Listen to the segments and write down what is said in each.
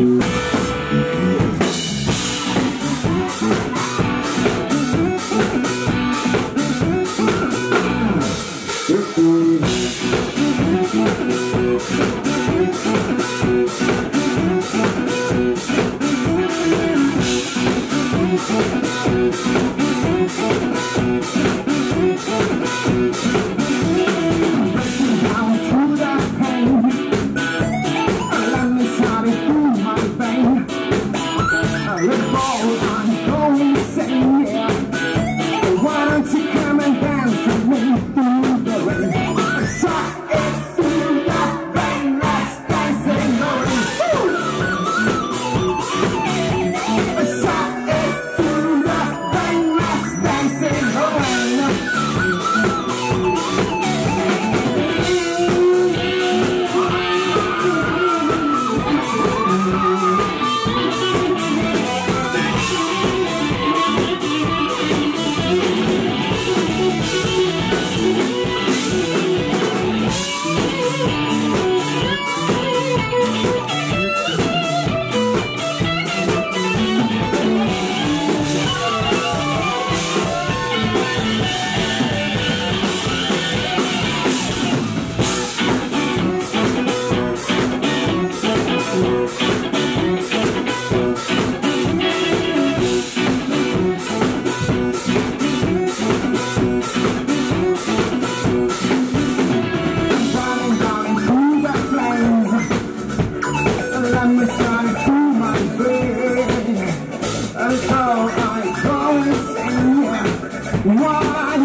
Thank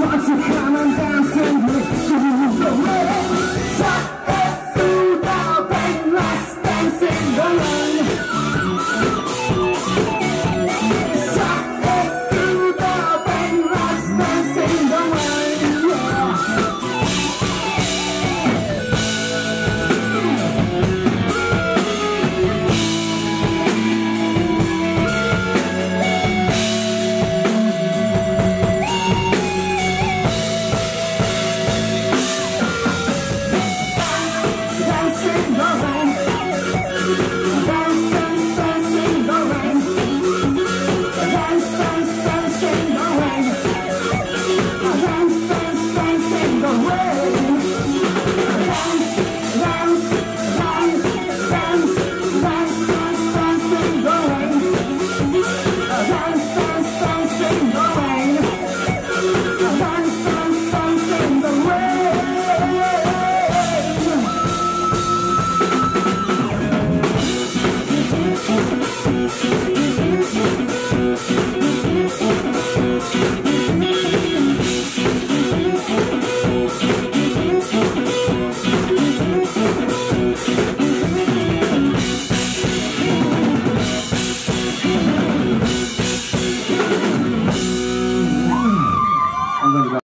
Watch you come and dance with me the Let's dance in the rain